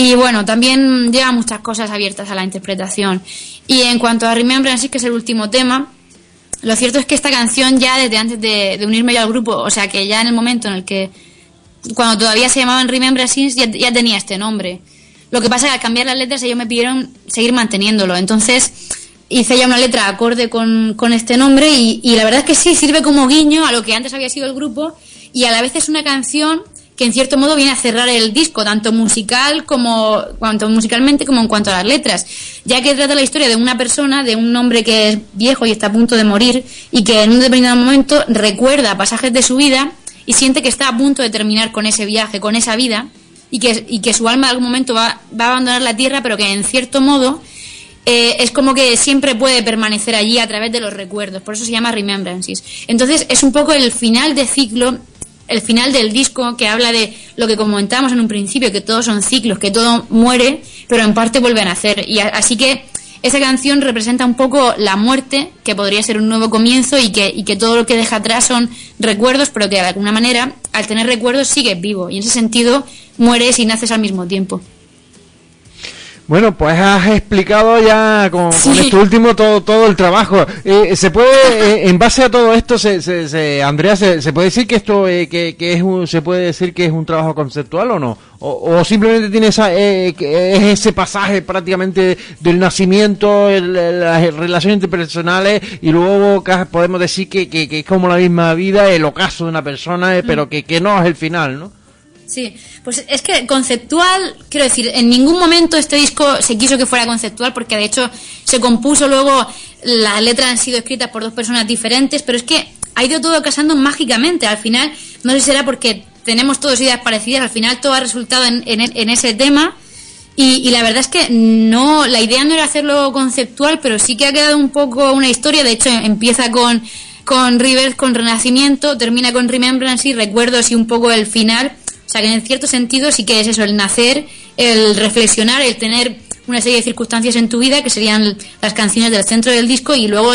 y bueno, también lleva muchas cosas abiertas a la interpretación. Y en cuanto a Remembrance, que es el último tema, lo cierto es que esta canción ya desde antes de, unirme yo al grupo, o sea que ya en el momento en el que, cuando todavía se llamaban Remembrance, ya, ya tenía este nombre. Lo que pasa es que al cambiar las letras ellos me pidieron seguir manteniéndolo. Entonces hice ya una letra acorde con, con este nombre y, y la verdad es que sí, sirve como guiño a lo que antes había sido el grupo y a la vez es una canción que en cierto modo viene a cerrar el disco, tanto musical como musicalmente como en cuanto a las letras, ya que trata la historia de una persona, de un hombre que es viejo y está a punto de morir y que en un determinado momento recuerda pasajes de su vida y siente que está a punto de terminar con ese viaje, con esa vida y que, y que su alma en algún momento va, va a abandonar la tierra, pero que en cierto modo eh, es como que siempre puede permanecer allí a través de los recuerdos, por eso se llama Remembrances. Entonces es un poco el final de ciclo el final del disco que habla de lo que comentábamos en un principio, que todos son ciclos, que todo muere, pero en parte vuelve a nacer. Y así que esa canción representa un poco la muerte, que podría ser un nuevo comienzo y que, y que todo lo que deja atrás son recuerdos, pero que de alguna manera, al tener recuerdos, sigues vivo. Y en ese sentido, mueres y naces al mismo tiempo. Bueno, pues has explicado ya con, este último todo, todo el trabajo. Eh, ¿Se puede, eh, en base a todo esto, se, se, Andrea, se, puede decir que esto eh, que, que, es un, se puede decir que es un trabajo conceptual o no? ¿O, simplemente tiene esa, es ese pasaje prácticamente del nacimiento, las relaciones interpersonales y luego podemos decir que, que, es como la misma vida, el ocaso de una persona, pero que, que no es el final, ¿no? Sí, pues es que conceptual, quiero decir, en ningún momento este disco se quiso que fuera conceptual porque de hecho se compuso luego, las letras han sido escritas por dos personas diferentes, pero es que ha ido todo casando mágicamente. Al final, no sé si será porque tenemos todas ideas parecidas, al final todo ha resultado en, ese tema Y, la verdad es que no, la idea no era hacerlo conceptual, pero sí que ha quedado un poco una historia. De hecho, empieza con, con Rivers, con Renacimiento, termina con Remembrance y Recuerdos y un poco el final. O sea que en cierto sentido sí que es eso, el nacer, el reflexionar, el tener una serie de circunstancias en tu vida que serían las canciones del centro del disco y luego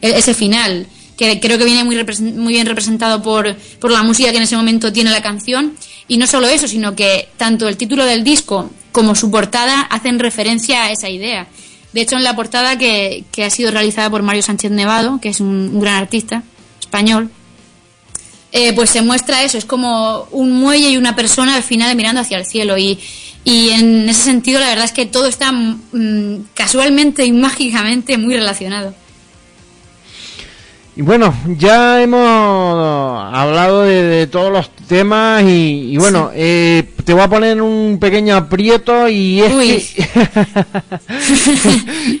ese final que creo que viene muy, muy bien representado por, por la música que en ese momento tiene la canción. Y no solo eso, sino que tanto el título del disco como su portada hacen referencia a esa idea. De hecho, en la portada que, que ha sido realizada por Mario Sánchez Nevado, que es un, gran artista español, eh, pues se muestra eso, es como un muelle y una persona al final mirando hacia el cielo. Y, y en ese sentido, la verdad es que todo está mm, casualmente y mágicamente muy relacionado. Y bueno, ya hemos hablado de, todos los temas y, bueno, eh, te voy a poner un pequeño aprieto y es que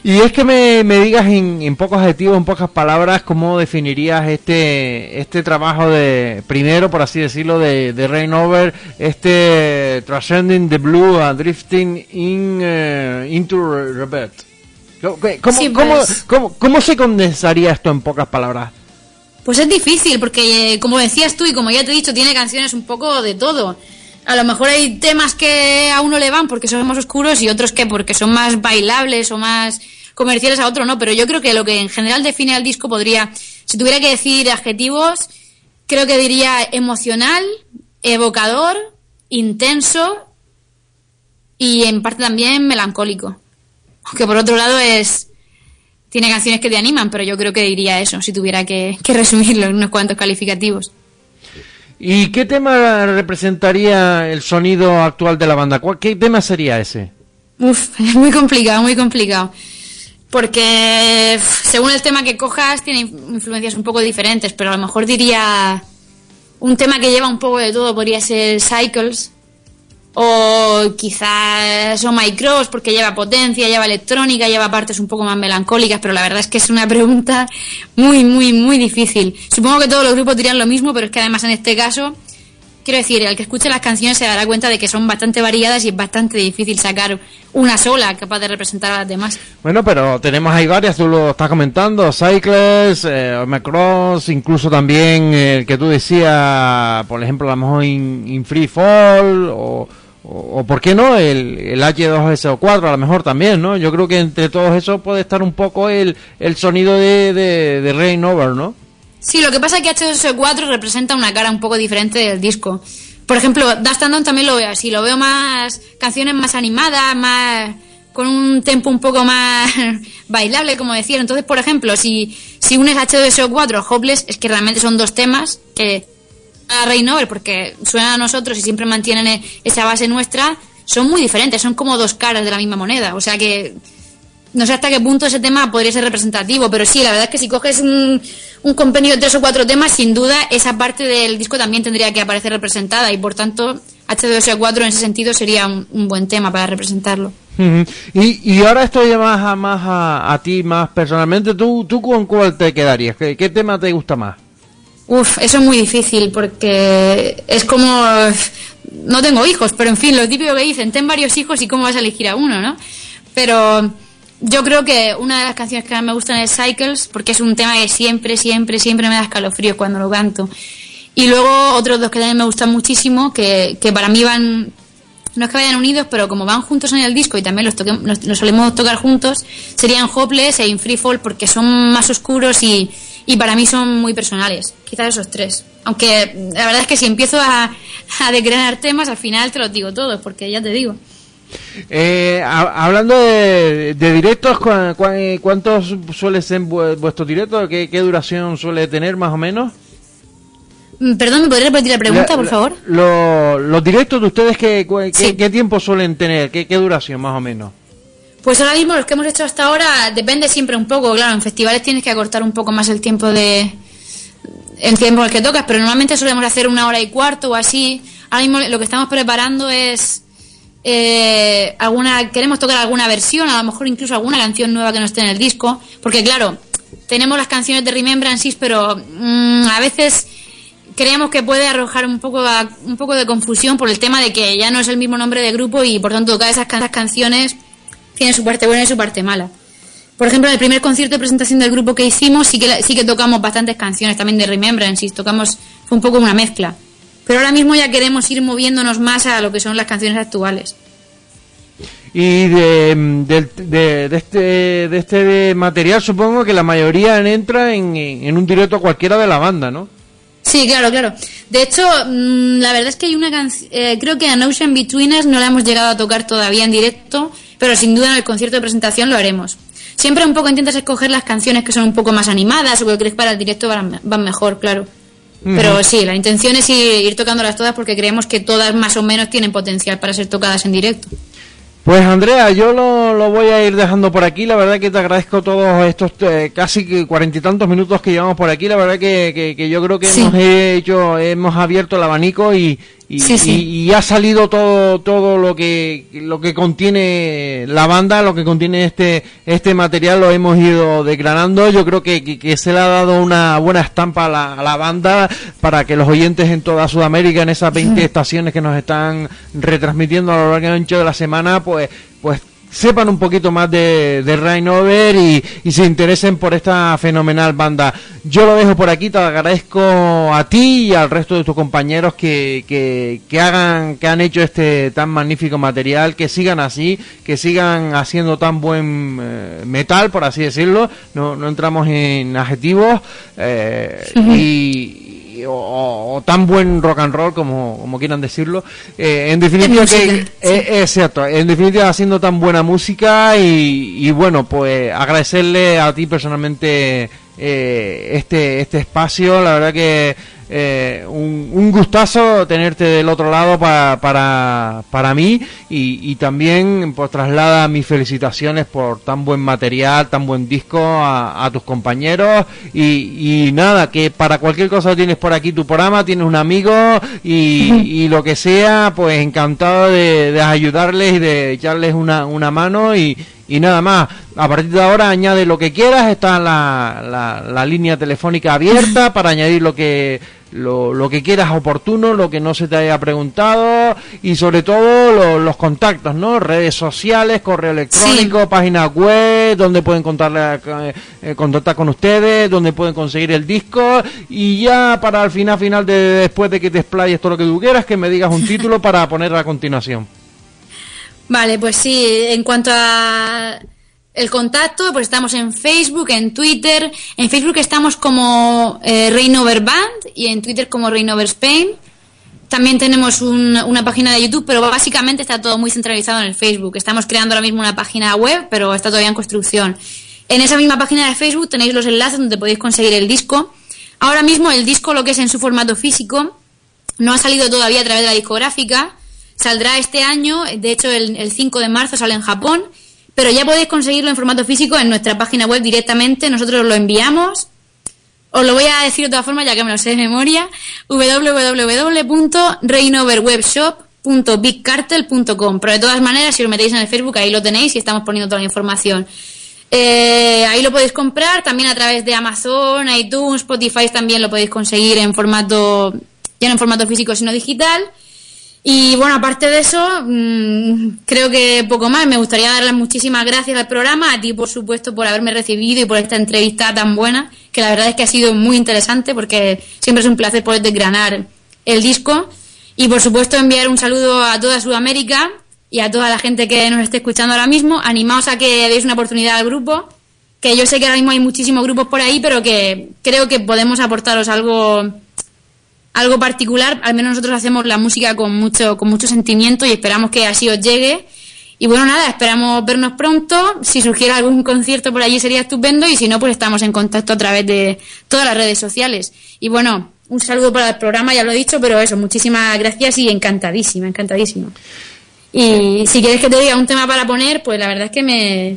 *laughs* y es que me, digas en, pocos adjetivos, en pocas palabras, cómo definirías este este trabajo de primero, por así decirlo, de, de Rain Over, este Transcending the Blue and Drifting in, uh, into Rebirth. Pues. ¿Cómo, se condensaría esto en pocas palabras? Pues es difícil, porque eh, como decías tú y como ya te he dicho, tiene canciones un poco de todo. A lo mejor hay temas que a uno le van porque son más oscuros y otros que porque son más bailables o más comerciales a otro no, pero yo creo que lo que en general define al disco podría, si tuviera que decir adjetivos, creo que diría emocional, evocador, intenso y en parte también melancólico. Aunque por otro lado es. Tiene canciones que te animan, pero yo creo que diría eso, si tuviera que, resumirlo en unos cuantos calificativos. ¿Y qué tema representaría el sonido actual de la banda? ¿Qué tema sería ese? Uf, es *laughs* muy complicado, muy complicado. Porque según el tema que cojas, tiene influencias un poco diferentes, pero a lo mejor diría. Un tema que lleva un poco de todo podría ser Cycles, o quizás o My Cross porque lleva potencia, lleva electrónica, lleva partes un poco más melancólicas, pero la verdad es que es una pregunta muy, muy, muy difícil. Supongo que todos los grupos dirían lo mismo, pero es que además en este caso, quiero decir, el que escuche las canciones se dará cuenta de que son bastante variadas y es bastante difícil sacar una sola capaz de representar a las demás. Bueno, pero tenemos ahí varias, tú lo estás comentando, Cycles, eh, My Cross, incluso también el que tú decías, por ejemplo, a lo mejor in Free Fall o o, por qué no el, el H2SO4 a lo mejor también, ¿no? Yo creo que entre todos esos puede estar un poco el, el sonido de, de, de Rain Over, ¿no? Sí, lo que pasa es que H2SO4 representa una cara un poco diferente del disco. Por ejemplo, Dust and también lo veo así, lo veo más canciones más animadas, más con un tempo un poco más *laughs* bailable, como decía. Entonces, por ejemplo, si, si unes H2SO4 o Hopeless, es que realmente son dos temas que a Reinover porque suenan a nosotros y siempre mantienen e-, esa base nuestra, son muy diferentes, son como dos caras de la misma moneda. O sea que no sé hasta qué punto ese tema podría ser representativo, pero sí, la verdad es que si coges un, un compendio de tres o cuatro temas, sin duda esa parte del disco también tendría que aparecer representada y por tanto H2O4 en ese sentido sería un, buen tema para representarlo. y, y, ahora estoy más a, más a, ti, más personalmente, ¿tú, tú con cuál te quedarías? ¿Qué, ¿Qué tema te gusta más? Uf, eso es muy difícil porque es como... No tengo hijos, pero en fin, lo típico que dicen, ten varios hijos y cómo vas a elegir a uno, ¿no? Pero yo creo que una de las canciones que más me gustan es Cycles porque es un tema que siempre, siempre, siempre me da escalofríos cuando lo canto. Y luego otros dos que también me gustan muchísimo, que, que para mí van no es que vayan unidos, pero como van juntos en el disco y también los, los, solemos tocar juntos, serían Hopeless e In Fall porque son más oscuros y, y para mí son muy personales. Quizás esos tres. Aunque la verdad es que si empiezo a, a temas, al final te los digo todos, porque ya te digo. Eh, hablando de, directos, ¿cuántos suele ser vuestro directo? ¿Qué, duración suele tener más o menos? Mm, perdón, ¿me podrías repetir la pregunta, por favor? los directos de ustedes, ¿qué, qué, tiempo suelen tener? ¿Qué, ¿Qué duración más o menos? Pues ahora mismo los que hemos hecho hasta ahora depende siempre un poco, claro, en festivales tienes que acortar un poco más el tiempo de el tiempo el que tocas, pero normalmente solemos hacer una hora y cuarto o así. Ahora mismo lo que estamos preparando es eh, alguna queremos tocar alguna versión, a lo mejor incluso alguna canción nueva que no esté en el disco, porque claro, tenemos las canciones de Remembrances, pero mm, a veces creemos que puede arrojar un poco, un poco de confusión por el tema de que ya no es el mismo nombre de grupo y por tanto esas, esas canciones tienen su parte buena y su parte mala. Por ejemplo, en el primer concierto de presentación del grupo que hicimos sí que, sí que tocamos bastantes canciones también de Remembrance y tocamos, fue un poco una mezcla. Pero ahora mismo ya queremos ir moviéndonos más a lo que son las canciones actuales. Y de, de, este, de este material supongo que la mayoría entra en, en un directo cualquiera de la banda, ¿no? Sí, claro, claro. De hecho, mm, la verdad es que hay una canción, eh, creo que a Ocean Between Us no la hemos llegado a tocar todavía en directo, pero sin duda en el concierto de presentación lo haremos. Siempre un poco intentas escoger las canciones que son un poco más animadas o que crees para el directo van, mejor, claro. Pero sí, la intención es ir, ir tocándolas todas porque creemos que todas más o menos tienen potencial para ser tocadas en directo. Pues Andrea, yo lo, voy a ir dejando por aquí. La verdad que te agradezco todos estos eh, casi cuarenta y tantos minutos que llevamos por aquí. La verdad que, que, yo creo que hemos hecho, hemos abierto el abanico y, y, ha salido todo todo lo que lo que contiene la banda lo que contiene este este material lo hemos ido declarando. Yo creo que, que, se le ha dado una buena estampa a la, a la, banda para que los oyentes en toda Sudamérica en esas 20 estaciones que nos están retransmitiendo a lo largo y ancho de la semana pues pues sepan un poquito más de, de Rain Over y, se interesen por esta fenomenal banda. Yo lo dejo por aquí, te agradezco a ti y al resto de tus compañeros que, que, hagan, que han hecho este tan magnífico material, que sigan así, que sigan haciendo tan buen eh, metal, por así decirlo. No, no entramos en adjetivos eh, *laughs* y o, tan buen rock and roll como, como quieran decirlo. Eh, en definitiva, que, eh, es cierto, en definitiva haciendo tan buena música y, y bueno, pues agradecerle a ti personalmente eh, este, este espacio. La verdad que eh, un, gustazo tenerte del otro lado para, para, para mí y, también pues traslada mis felicitaciones por tan buen material, tan buen disco a, tus compañeros. Y, nada, que para cualquier cosa tienes por aquí tu programa, tienes un amigo y, *laughs* lo que sea, pues encantado de, ayudarles y de echarles una, una mano y, y nada más. A partir de ahora añade lo que quieras, está la, la, la línea telefónica abierta para añadir lo que lo, lo, que quieras oportuno, lo que no se te haya preguntado y sobre todo los contactos, ¿no? Redes sociales, correo electrónico, página web, donde pueden contarle, eh, eh, contactar con ustedes, donde pueden conseguir el disco y ya para el final final de después de que te explayes todo lo que tú quieras, que me digas un *laughs* título para poner a continuación. Vale, pues sí, en cuanto a el contacto, pues estamos en Facebook, en Twitter. En Facebook estamos como eh, Reinover Band y en Twitter como Reinover Spain. También tenemos una página de YouTube, pero básicamente está todo muy centralizado en el Facebook. Estamos creando ahora mismo una página web, pero está todavía en construcción. En esa misma página de Facebook tenéis los enlaces donde podéis conseguir el disco. Ahora mismo el disco, lo que es en su formato físico, no ha salido todavía a través de la discográfica. Saldrá este año, de hecho el, el 5 de marzo sale en Japón pero ya podéis conseguirlo en formato físico en nuestra página web directamente, nosotros lo enviamos. Os lo voy a decir de todas formas, ya que me lo sé de memoria, www.reinoverwebshop.bigcartel.com. Pero de todas maneras, si os metéis en el Facebook, ahí lo tenéis y estamos poniendo toda la información. Eh, ahí lo podéis comprar también a través de Amazon, iTunes, Spotify también lo podéis conseguir en formato, ya no en formato físico, sino digital. Y bueno, aparte de eso, mm, creo que poco más. Me gustaría darles muchísimas gracias al programa, a ti por supuesto por haberme recibido y por esta entrevista tan buena, que la verdad es que ha sido muy interesante porque siempre es un placer poder desgranar el disco. Y por supuesto enviar un saludo a toda Sudamérica y a toda la gente que nos esté escuchando ahora mismo. Animaos a que deis una oportunidad al grupo, que yo sé que ahora mismo hay muchísimos grupos por ahí, pero que creo que podemos aportaros algo algo particular, al menos nosotros hacemos la música con mucho, con mucho sentimiento y esperamos que así os llegue. Y bueno, nada, esperamos vernos pronto. Si surgiera algún concierto por allí sería estupendo y si no, pues estamos en contacto a través de todas las redes sociales. Y bueno, un saludo para el programa, ya lo he dicho, pero eso, muchísimas gracias y encantadísima, encantadísima. Y si quieres que te diga un tema para poner, pues la verdad es que me,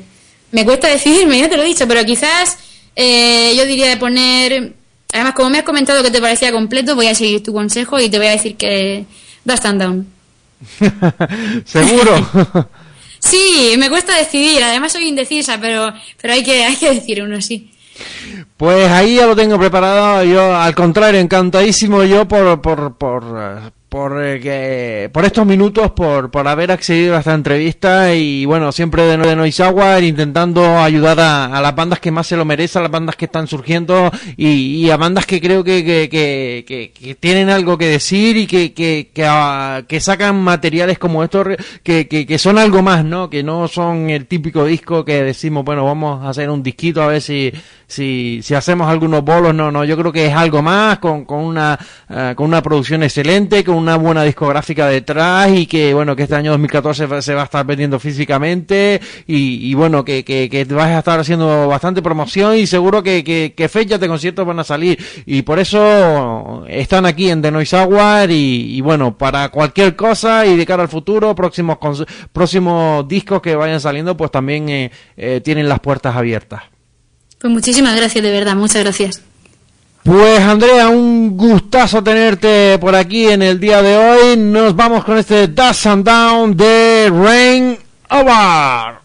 me cuesta decidirme, ya te lo he dicho, pero quizás eh, yo diría de poner Además, como me has comentado que te parecía completo, voy a seguir tu consejo y te voy a decir que Dust and Down. *laughs* ¿Seguro? *laughs* sí, me cuesta decidir. Además, soy indecisa, pero, pero hay, que, hay que decir uno, sí. Pues ahí ya lo tengo preparado. Yo, al contrario, encantadísimo yo por, por, por, por, eh, por estos minutos, por, por haber accedido a esta entrevista y bueno, siempre de, de Noisawa intentando ayudar a, las bandas que más se lo merecen, a las bandas que están surgiendo y, a bandas que creo que, que, que, tienen algo que decir y que, que, que, ah, sacan materiales como estos que, que, son algo más, ¿no? Que no son el típico disco que decimos, bueno, vamos a hacer un disquito a ver si si, si hacemos algunos bolos, no, no, yo creo que es algo más, con, con una, eh, con una producción excelente, una buena discográfica detrás y que, bueno, que este año 2014 se va a estar vendiendo físicamente y, bueno, que, que, vas a estar haciendo bastante promoción y seguro que, que, fechas de conciertos van a salir y por eso están aquí en The Noise Hour y, y bueno, para cualquier cosa y de cara al futuro, próximos, próximos discos que vayan saliendo, pues también eh, eh, tienen las puertas abiertas. Pues muchísimas gracias, de verdad, muchas gracias. Pues Andrea, un gustazo tenerte por aquí en el día de hoy. Nos vamos con este Dust and Down de Rain Over.